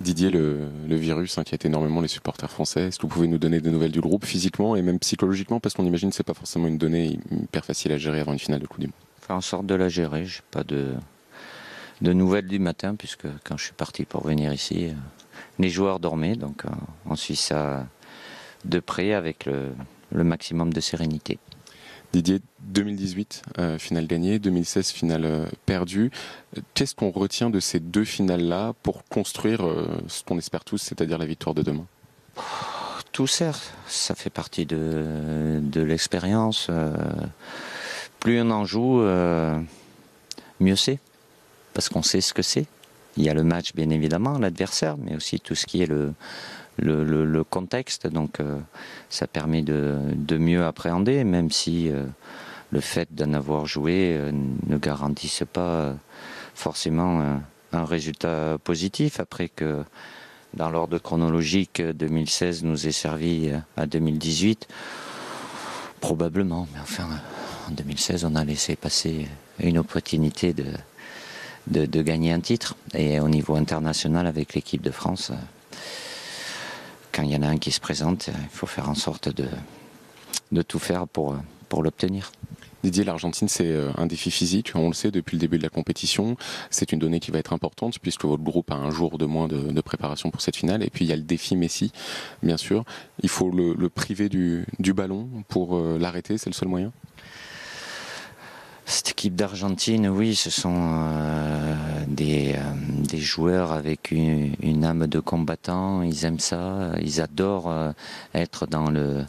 Didier, le, virus inquiète énormément les supporters français. Est-ce que vous pouvez nous donner des nouvelles du groupe physiquement et même psychologiquement? Parce qu'on imagine que ce n'est pas forcément une donnée hyper facile à gérer avant une finale de Coupe du. Faire en sorte de la gérer. Je n'ai pas de, nouvelles du matin puisque quand je suis parti pour venir ici, euh, les joueurs dormaient. Donc euh, on suit ça de près avec le maximum de sérénité. Didier, 2018, euh, finale gagnée, 2016, finale euh, perdue. Qu'est-ce qu'on retient de ces deux finales-là pour construire euh, ce qu'on espère tous, c'est-à-dire la victoire de demain? Tout sert, ça fait partie de, de l'expérience. plus on en joue, mieux c'est, parce qu'on sait ce que c'est. Il y a le match, bien évidemment, l'adversaire, mais aussi tout ce qui est le, le, contexte. Donc euh, ça permet de, mieux appréhender, même si euh, le fait d'en avoir joué euh, ne garantisse pas forcément un résultat positif. Après que dans l'ordre chronologique, 2016 nous est servi à 2018, probablement. Mais enfin, en 2016, on a laissé passer une opportunité de, de gagner un titre. Et au niveau international, avec l'équipe de France, quand il y en a un qui se présente, il faut faire en sorte de, de tout faire pour, pour l'obtenir. Didier, l'Argentine, c'est euh, un défi physique, on le sait depuis le début de la compétition. C'est une donnée qui va être importante puisque votre groupe a un jour de moins de, préparation pour cette finale. Et puis il y a le défi Messi, bien sûr. Il faut le, priver du, du, ballon pour euh, l'arrêter, c'est le seul moyen? Cette équipe d'Argentine, oui, ce sont euh, des, euh, des, joueurs avec une, âme de combattant. Ils aiment ça. Ils adorent euh, être dans le,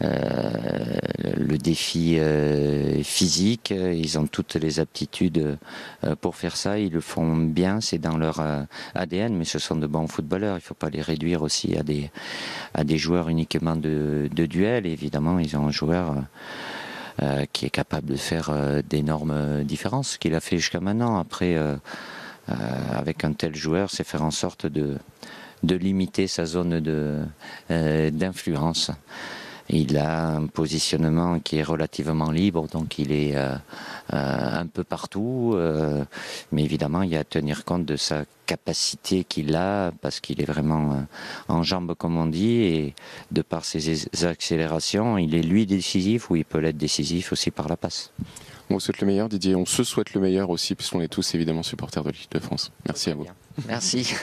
le défi physique. Ils ont toutes les aptitudes pour faire ça. Ils le font bien. C'est dans leur ADN. Mais ce sont de bons footballeurs. Il ne faut pas les réduire aussi à des, à des joueurs uniquement de, duel. Évidemment, ils ont un joueur euh, qui est capable de faire euh, d'énormes différences, ce qu'il a fait jusqu'à maintenant. Après, euh, avec un tel joueur, c'est faire en sorte de, de limiter sa zone d'influence. Il a un positionnement qui est relativement libre, donc il est euh, euh, un peu partout. Euh, mais évidemment, il y a à tenir compte de sa capacité qu'il a, parce qu'il est vraiment en jambes, comme on dit, et de par ses accélérations, il est lui décisif ou il peut l'être décisif aussi par la passe. On vous souhaite le meilleur, Didier. On se souhaite le meilleur aussi, puisqu'on est tous évidemment supporters de l'équipe de France. Merci à vous. Merci.